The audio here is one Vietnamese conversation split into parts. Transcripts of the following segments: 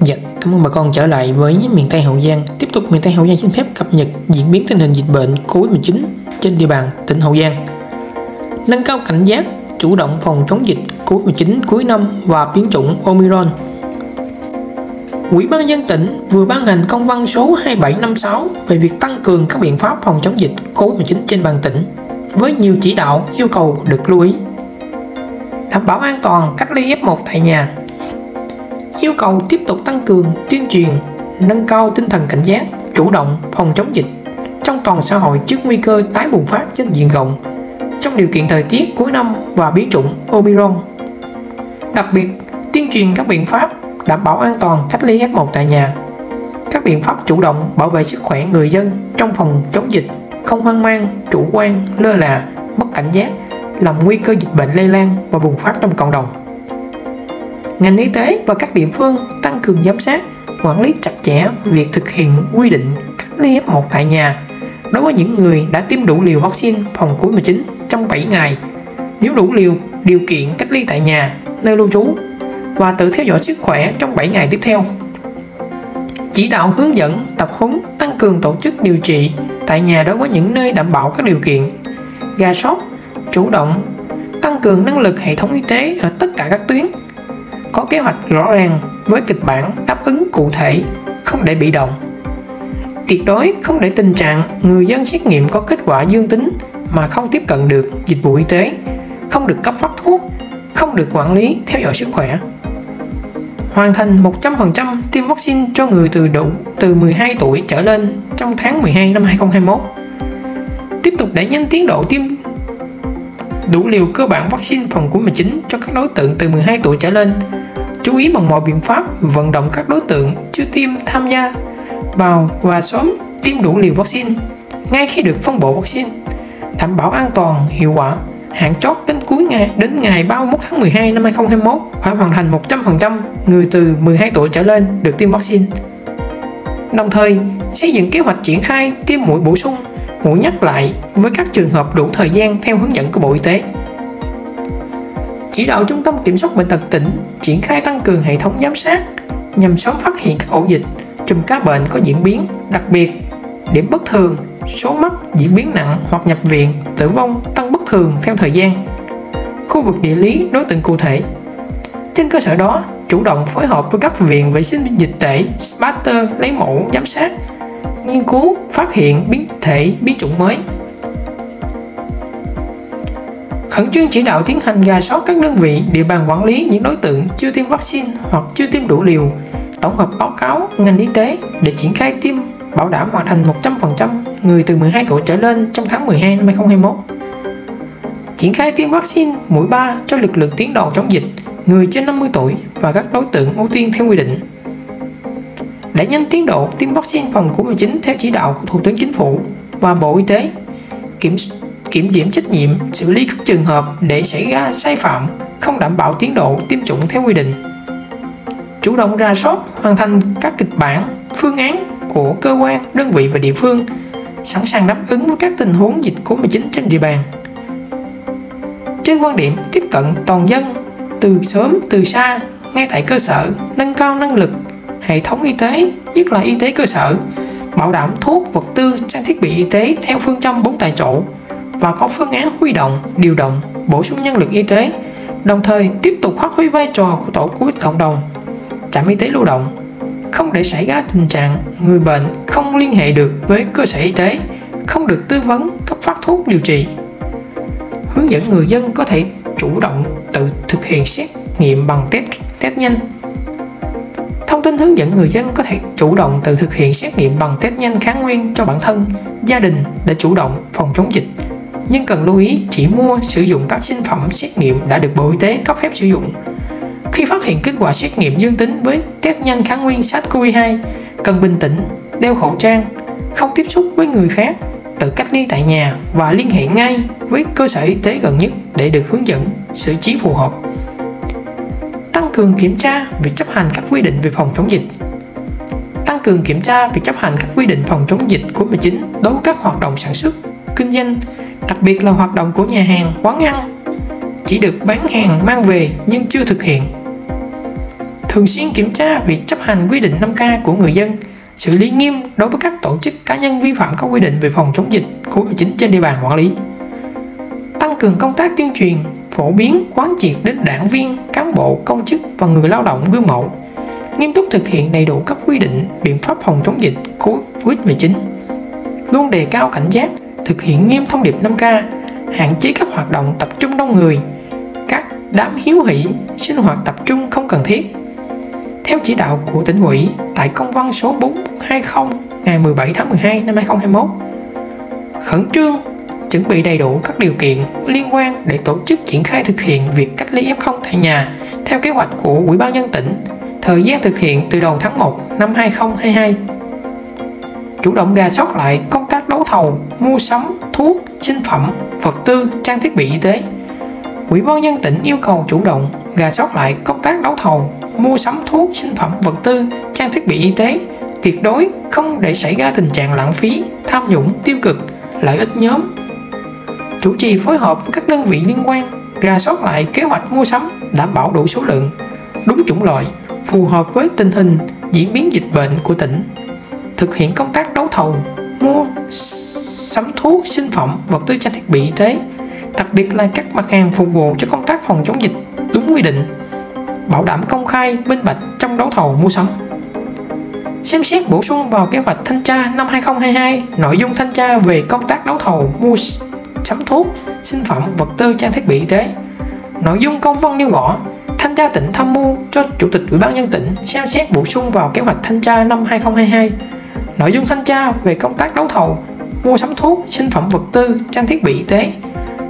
Dạ, cảm ơn bà con trở lại với miền Tây Hậu Giang. Tiếp tục miền Tây Hậu Giang xin phép cập nhật diễn biến tình hình dịch bệnh COVID-19 trên địa bàn tỉnh Hậu Giang. Nâng cao cảnh giác, chủ động phòng chống dịch COVID-19 cuối năm và biến chủng Omicron. Ủy ban dân tỉnh vừa ban hành công văn số 2756 về việc tăng cường các biện pháp phòng chống dịch COVID-19 trên bàn tỉnh với nhiều chỉ đạo yêu cầu được lưu ý. Đảm bảo an toàn cách ly F1 tại nhà, yêu cầu tiếp tục tăng cường tuyên truyền, nâng cao tinh thần cảnh giác, chủ động phòng chống dịch. Trong toàn xã hội trước nguy cơ tái bùng phát trên diện rộng trong điều kiện thời tiết cuối năm và biến chủng Omicron. Đặc biệt, tuyên truyền các biện pháp đảm bảo an toàn cách ly F1 tại nhà, các biện pháp chủ động bảo vệ sức khỏe người dân trong phòng chống dịch, không hoang mang, chủ quan, lơ là, mất cảnh giác, làm nguy cơ dịch bệnh lây lan và bùng phát trong cộng đồng ngành y tế và các địa phương tăng cường giám sát, quản lý chặt chẽ việc thực hiện quy định cách ly F1 tại nhà đối với những người đã tiêm đủ liều vaccine phòng COVID-19 trong 7 ngày nếu đủ liều điều kiện cách ly tại nhà, nơi lưu trú và tự theo dõi sức khỏe trong 7 ngày tiếp theo. Chỉ đạo hướng dẫn, tập huấn, tăng cường tổ chức điều trị tại nhà đối với những nơi đảm bảo các điều kiện, gà sót, chủ động, tăng cường năng lực hệ thống y tế ở tất cả các tuyến có kế hoạch rõ ràng với kịch bản đáp ứng cụ thể, không để bị động. Tuyệt đối không để tình trạng người dân xét nghiệm có kết quả dương tính mà không tiếp cận được dịch vụ y tế, không được cấp phát thuốc, không được quản lý theo dõi sức khỏe. Hoàn thành 100% tiêm vaccine cho người từ đủ từ 12 tuổi trở lên trong tháng 12 năm 2021. Tiếp tục đẩy nhanh tiến độ tiêm đủ liều cơ bản vaccine phòng COVID-19 cho các đối tượng từ 12 tuổi trở lên chú ý bằng mọi biện pháp vận động các đối tượng chưa tiêm tham gia vào và sớm tiêm đủ liều vaccine ngay khi được phân bổ vaccine đảm bảo an toàn hiệu quả hạn chót đến cuối ngày đến ngày 31 tháng 12 năm 2021 phải hoàn thành 100% người từ 12 tuổi trở lên được tiêm vaccine. Đồng thời, xây dựng kế hoạch triển khai tiêm mũi bổ sung, mũi nhắc lại với các trường hợp đủ thời gian theo hướng dẫn của Bộ Y tế chỉ đạo Trung tâm Kiểm soát Bệnh tật tỉnh triển khai tăng cường hệ thống giám sát nhằm sớm phát hiện các ổ dịch, chùm ca bệnh có diễn biến đặc biệt, điểm bất thường, số mắc diễn biến nặng hoặc nhập viện, tử vong tăng bất thường theo thời gian, khu vực địa lý đối tượng cụ thể. Trên cơ sở đó, chủ động phối hợp với các viện vệ sinh dịch tễ, spatter lấy mẫu giám sát, nghiên cứu, phát hiện biến thể biến chủng mới. Khẩn trương chỉ đạo tiến hành gà sót các đơn vị địa bàn quản lý những đối tượng chưa tiêm vaccine hoặc chưa tiêm đủ liều tổng hợp báo cáo ngành y tế để triển khai tiêm bảo đảm hoàn thành 100% người từ 12 tuổi trở lên trong tháng 12 năm 2021 triển khai tiêm vaccine mũi 3 cho lực lượng tuyến đầu chống dịch người trên 50 tuổi và các đối tượng ưu tiên theo quy định để nhanh tiến độ tiêm vaccine phòng COVID-19 theo chỉ đạo của Thủ tướng Chính phủ và Bộ Y tế. Kiểm kiểm điểm trách nhiệm, xử lý các trường hợp để xảy ra sai phạm, không đảm bảo tiến độ tiêm chủng theo quy định. Chủ động ra soát, hoàn thành các kịch bản, phương án của cơ quan, đơn vị và địa phương, sẵn sàng đáp ứng với các tình huống dịch COVID-19 trên địa bàn. Trên quan điểm tiếp cận toàn dân từ sớm, từ xa, ngay tại cơ sở, nâng cao năng lực hệ thống y tế nhất là y tế cơ sở bảo đảm thuốc vật tư trang thiết bị y tế theo phương châm bốn tại chỗ và có phương án huy động, điều động, bổ sung nhân lực y tế, đồng thời tiếp tục phát huy vai trò của tổ covid cộng đồng, trạm y tế lưu động, không để xảy ra tình trạng người bệnh không liên hệ được với cơ sở y tế, không được tư vấn cấp phát thuốc điều trị. Hướng dẫn người dân có thể chủ động tự thực hiện xét nghiệm bằng test test nhanh. Thông tin hướng dẫn người dân có thể chủ động tự thực hiện xét nghiệm bằng test nhanh kháng nguyên cho bản thân, gia đình để chủ động phòng chống dịch nhưng cần lưu ý chỉ mua sử dụng các sinh phẩm xét nghiệm đã được Bộ Y tế cấp phép sử dụng. Khi phát hiện kết quả xét nghiệm dương tính với test nhanh kháng nguyên SARS-CoV-2, cần bình tĩnh, đeo khẩu trang, không tiếp xúc với người khác, tự cách ly tại nhà và liên hệ ngay với cơ sở y tế gần nhất để được hướng dẫn, xử trí phù hợp. Tăng cường kiểm tra việc chấp hành các quy định về phòng chống dịch tăng cường kiểm tra việc chấp hành các quy định phòng chống dịch COVID-19 đối với các hoạt động sản xuất, kinh doanh, đặc biệt là hoạt động của nhà hàng, quán ăn chỉ được bán hàng mang về nhưng chưa thực hiện. thường xuyên kiểm tra việc chấp hành quy định 5K của người dân, xử lý nghiêm đối với các tổ chức cá nhân vi phạm các quy định về phòng chống dịch COVID-19 trên địa bàn quản lý. Tăng cường công tác tuyên truyền, phổ biến quán triệt đến đảng viên, cán bộ, công chức và người lao động gương mẫu, nghiêm túc thực hiện đầy đủ các quy định, biện pháp phòng chống dịch COVID-19, luôn đề cao cảnh giác, thực hiện nghiêm thông điệp 5K, hạn chế các hoạt động tập trung đông người, các đám hiếu hỉ, sinh hoạt tập trung không cần thiết. Theo chỉ đạo của tỉnh ủy tại công văn số 420 ngày 17 tháng 12 năm 2021, khẩn trương chuẩn bị đầy đủ các điều kiện liên quan để tổ chức triển khai thực hiện việc cách ly F0 tại nhà theo kế hoạch của Ủy ban nhân tỉnh, thời gian thực hiện từ đầu tháng 1 năm 2022. Chủ động gà sót lại công tác đấu thầu, mua sắm, thuốc, sinh phẩm, vật tư, trang thiết bị y tế. Ủy ban nhân tỉnh yêu cầu chủ động gà sót lại công tác đấu thầu, mua sắm thuốc, sinh phẩm, vật tư, trang thiết bị y tế, tuyệt đối không để xảy ra tình trạng lãng phí, tham nhũng, tiêu cực, lợi ích nhóm, chủ trì phối hợp với các đơn vị liên quan, ra soát lại kế hoạch mua sắm, đảm bảo đủ số lượng, đúng chủng loại, phù hợp với tình hình diễn biến dịch bệnh của tỉnh, thực hiện công tác đấu thầu, mua, sắm thuốc, sinh phẩm, vật tư trang thiết bị y tế, đặc biệt là các mặt hàng phục vụ cho công tác phòng chống dịch đúng quy định, bảo đảm công khai, minh bạch trong đấu thầu, mua sắm. Xem xét bổ sung vào kế hoạch thanh tra năm 2022 nội dung thanh tra về công tác đấu thầu, mua sắm thuốc, sinh phẩm, vật tư, trang thiết bị y tế. Nội dung công văn nêu rõ, thanh tra tỉnh tham mưu cho Chủ tịch Ủy ban nhân tỉnh xem xét bổ sung vào kế hoạch thanh tra năm 2022. Nội dung thanh tra về công tác đấu thầu, mua sắm thuốc, sinh phẩm vật tư, trang thiết bị y tế,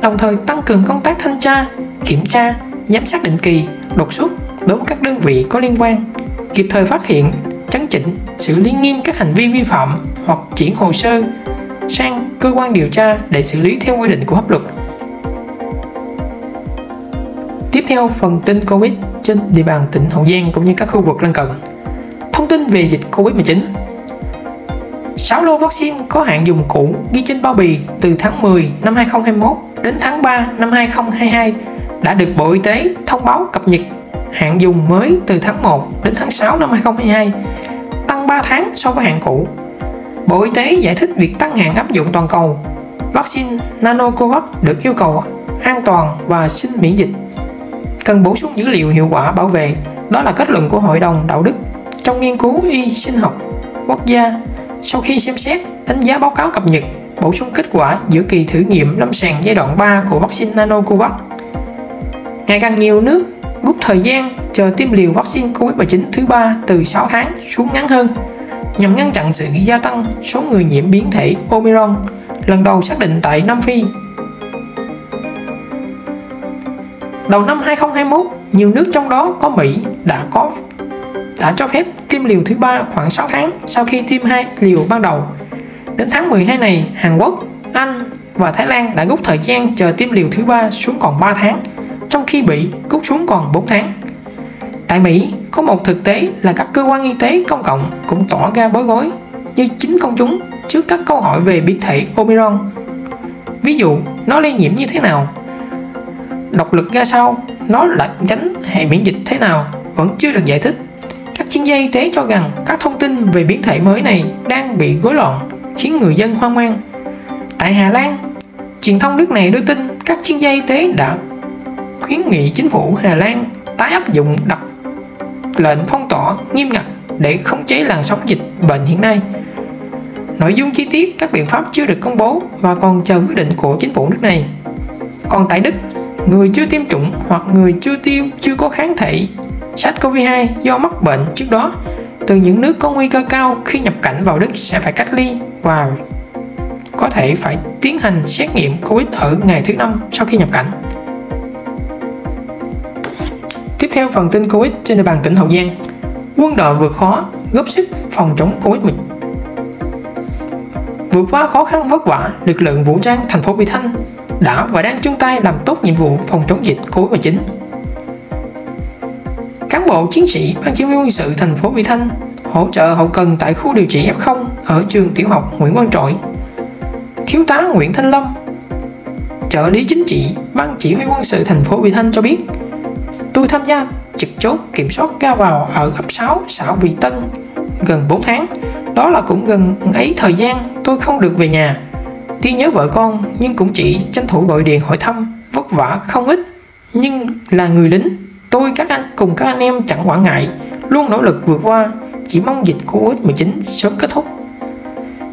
đồng thời tăng cường công tác thanh tra, kiểm tra, giám sát định kỳ, đột xuất đối với các đơn vị có liên quan, kịp thời phát hiện, chấn chỉnh, xử lý nghiêm các hành vi vi phạm hoặc chuyển hồ sơ sang cơ quan điều tra để xử lý theo quy định của pháp luật. Tiếp theo, phần tin Covid trên địa bàn tỉnh Hậu Giang cũng như các khu vực lân cận. Thông tin về dịch Covid-19 6 lô vaccine có hạn dùng cũ ghi trên bao bì từ tháng 10 năm 2021 đến tháng 3 năm 2022 đã được Bộ Y tế thông báo cập nhật hạn dùng mới từ tháng 1 đến tháng 6 năm 2022 tăng 3 tháng so với hạn cũ Bộ Y tế giải thích việc tăng hạn áp dụng toàn cầu. Vaccine Nanocovax được yêu cầu an toàn và sinh miễn dịch. Cần bổ sung dữ liệu hiệu quả bảo vệ, đó là kết luận của Hội đồng Đạo đức trong nghiên cứu y sinh học quốc gia sau khi xem xét đánh giá báo cáo cập nhật bổ sung kết quả giữa kỳ thử nghiệm lâm sàng giai đoạn 3 của vaccine Nanocovax. Ngày càng nhiều nước rút thời gian chờ tiêm liều vaccine COVID-19 thứ ba từ 6 tháng xuống ngắn hơn nhằm ngăn chặn sự gia tăng số người nhiễm biến thể Omicron lần đầu xác định tại Nam Phi. Đầu năm 2021, nhiều nước trong đó có Mỹ đã có đã cho phép tiêm liều thứ ba khoảng 6 tháng sau khi tiêm hai liều ban đầu. Đến tháng 12 này, Hàn Quốc, Anh và Thái Lan đã rút thời gian chờ tiêm liều thứ ba xuống còn 3 tháng, trong khi Bỉ rút xuống còn 4 tháng. Tại Mỹ, có một thực tế là các cơ quan y tế công cộng cũng tỏ ra bối rối như chính công chúng trước các câu hỏi về biến thể Omicron. Ví dụ, nó lây nhiễm như thế nào? Độc lực ra sao? Nó lại tránh hệ miễn dịch thế nào? Vẫn chưa được giải thích. Các chuyên gia y tế cho rằng các thông tin về biến thể mới này đang bị rối loạn, khiến người dân hoang mang. Tại Hà Lan, truyền thông nước này đưa tin các chuyên gia y tế đã khuyến nghị chính phủ Hà Lan tái áp dụng đặc lệnh phong tỏa nghiêm ngặt để khống chế làn sóng dịch bệnh hiện nay. Nội dung chi tiết các biện pháp chưa được công bố và còn chờ quyết định của chính phủ nước này. Còn tại Đức, người chưa tiêm chủng hoặc người chưa tiêm chưa có kháng thể SARS-CoV-2 do mắc bệnh trước đó từ những nước có nguy cơ cao khi nhập cảnh vào Đức sẽ phải cách ly và có thể phải tiến hành xét nghiệm COVID ở ngày thứ năm sau khi nhập cảnh theo phần tin Covid trên địa bàn tỉnh Hậu Giang. Quân đội vượt khó, góp sức phòng chống Covid-19. Vượt qua khó khăn vất vả, lực lượng vũ trang thành phố Bị Thanh đã và đang chung tay làm tốt nhiệm vụ phòng chống dịch Covid-19. Cán bộ chiến sĩ ban chỉ huy quân sự thành phố Bị Thanh hỗ trợ hậu cần tại khu điều trị F0 ở trường tiểu học Nguyễn Quang Trỗi. Thiếu tá Nguyễn Thanh Lâm, trợ lý chính trị ban chỉ huy quân sự thành phố Bị Thanh cho biết Tôi tham gia trực chốt kiểm soát ra vào ở ấp 6 xã Vị Tân gần 4 tháng. Đó là cũng gần ấy thời gian tôi không được về nhà. Tuy nhớ vợ con nhưng cũng chỉ tranh thủ gọi điện hỏi thăm, vất vả không ít. Nhưng là người lính, tôi các anh cùng các anh em chẳng quản ngại, luôn nỗ lực vượt qua, chỉ mong dịch Covid-19 sớm kết thúc.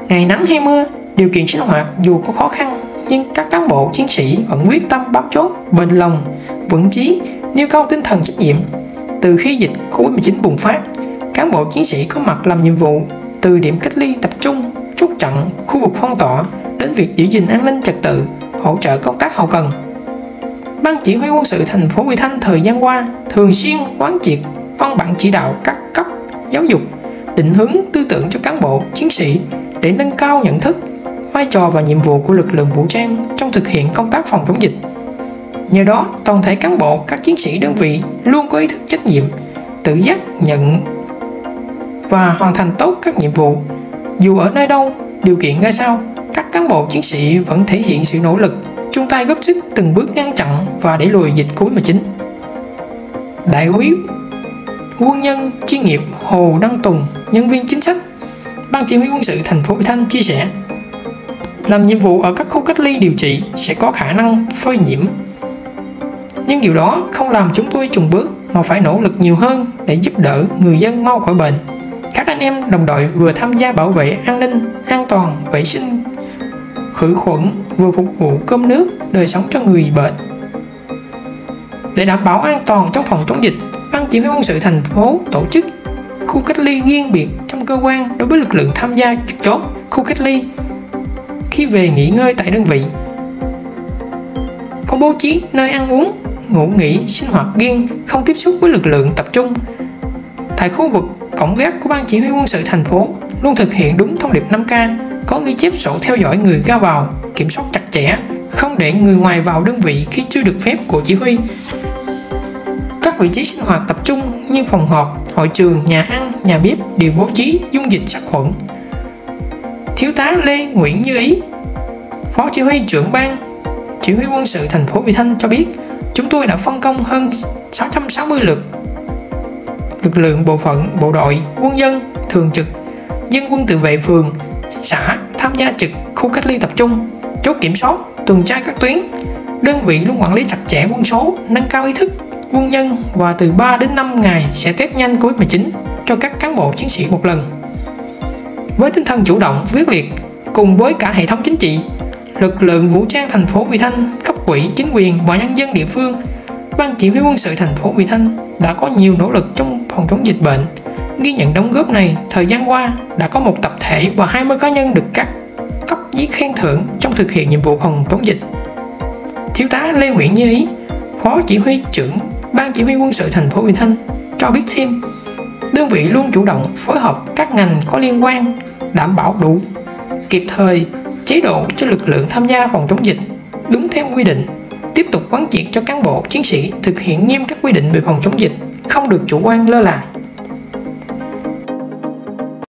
Ngày nắng hay mưa, điều kiện sinh hoạt dù có khó khăn nhưng các cán bộ chiến sĩ vẫn quyết tâm bám chốt, bền lòng, vững chí, nêu cao tinh thần trách nhiệm. Từ khi dịch Covid-19 bùng phát, cán bộ chiến sĩ có mặt làm nhiệm vụ từ điểm cách ly tập trung, chốt chặn, khu vực phong tỏa đến việc giữ gìn an ninh trật tự, hỗ trợ công tác hậu cần. Ban chỉ huy quân sự thành phố Vị Thanh thời gian qua thường xuyên quán triệt văn bản chỉ đạo các cấp giáo dục, định hướng tư tưởng cho cán bộ chiến sĩ để nâng cao nhận thức, vai trò và nhiệm vụ của lực lượng vũ trang trong thực hiện công tác phòng chống dịch. Nhờ đó, toàn thể cán bộ, các chiến sĩ đơn vị luôn có ý thức trách nhiệm, tự giác nhận và hoàn thành tốt các nhiệm vụ. Dù ở nơi đâu, điều kiện ra sao, các cán bộ chiến sĩ vẫn thể hiện sự nỗ lực, chung tay góp sức từng bước ngăn chặn và đẩy lùi dịch Covid-19. Đại úy quân nhân chuyên nghiệp Hồ Đăng Tùng, nhân viên chính sách, Ban chỉ huy quân sự thành phố Vị Thanh chia sẻ làm nhiệm vụ ở các khu cách ly điều trị sẽ có khả năng phơi nhiễm nhưng điều đó không làm chúng tôi trùng bước, mà phải nỗ lực nhiều hơn để giúp đỡ người dân mau khỏi bệnh. Các anh em đồng đội vừa tham gia bảo vệ an ninh, an toàn vệ sinh, khử khuẩn, vừa phục vụ cơm nước, đời sống cho người bệnh. Để đảm bảo an toàn trong phòng chống dịch, ban chỉ huy quân sự thành phố tổ chức khu cách ly riêng biệt trong cơ quan đối với lực lượng tham gia trực chốt khu cách ly khi về nghỉ ngơi tại đơn vị. Có bố trí nơi ăn uống ngủ nghỉ, sinh hoạt riêng, không tiếp xúc với lực lượng tập trung. Tại khu vực cổng gác của ban chỉ huy quân sự thành phố luôn thực hiện đúng thông điệp 5K có ghi chép sổ theo dõi người ra vào, kiểm soát chặt chẽ, không để người ngoài vào đơn vị khi chưa được phép của chỉ huy. Các vị trí sinh hoạt tập trung như phòng họp, hội trường, nhà ăn, nhà bếp đều bố trí dung dịch sát khuẩn. Thiếu tá lê nguyễn như ý, phó chỉ huy trưởng ban chỉ huy quân sự thành phố vị thanh cho biết chúng tôi đã phân công hơn 660 lượt lực lượng bộ phận bộ đội quân dân thường trực dân quân tự vệ phường xã tham gia trực khu cách ly tập trung chốt kiểm soát tuần tra các tuyến đơn vị luôn quản lý chặt chẽ quân số nâng cao ý thức quân nhân và từ 3 đến 5 ngày sẽ test nhanh Covid-19 cho các cán bộ chiến sĩ một lần. Với tinh thần chủ động, quyết liệt, cùng với cả hệ thống chính trị, lực lượng vũ trang thành phố Vị Thanh, quỹ, chính quyền và nhân dân địa phương, ban chỉ huy quân sự thành phố Vị Thanh đã có nhiều nỗ lực trong phòng chống dịch bệnh. Ghi nhận đóng góp này, thời gian qua đã có một tập thể và 20 cá nhân được các cấp giấy khen thưởng trong thực hiện nhiệm vụ phòng chống dịch. Thiếu tá Lê Nguyễn Như Ý, Phó Chỉ huy trưởng Ban Chỉ huy quân sự thành phố Vị Thanh cho biết thêm, đơn vị luôn chủ động phối hợp các ngành có liên quan, đảm bảo đủ, kịp thời chế độ cho lực lượng tham gia phòng chống dịch đúng theo quy định, tiếp tục quán triệt cho cán bộ chiến sĩ thực hiện nghiêm các quy định về phòng chống dịch, không được chủ quan lơ là.